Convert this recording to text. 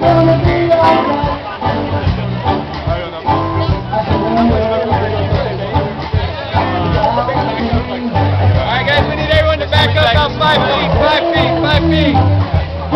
Alright guys, we need everyone to back up about five feet, five feet, five feet.